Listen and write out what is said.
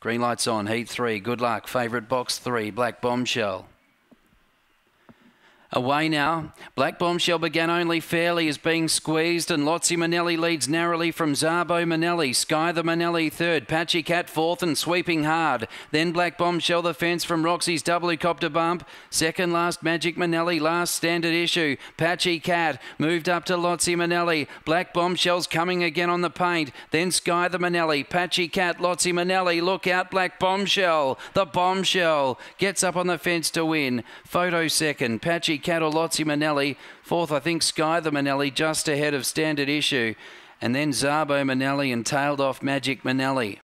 Green lights on. Heat three. Good luck. Favourite box three. Black Bombshell. Away now. Black Bombshell began only fairly, is being squeezed, and Lotzi Manelli leads narrowly from Zabo Manelli. Sky the Manelli third. Patchy Cat fourth and sweeping hard. Then Black Bombshell the fence from Roxy's double copter bump. Second last Magic Manelli, last standard issue. Patchy Cat moved up to Lotzi Manelli. Black Bombshell's coming again on the paint. Then Sky the Manelli. Patchy Cat, Lotzi Manelli. Look out, Black Bombshell. The Bombshell gets up on the fence to win. Photo second. Patchy Cat Lotzi Manelli. Fourth, I think, Sky the Manelli just ahead of Standard Issue. And then Zabo Manelli and tailed off Magic Manelli.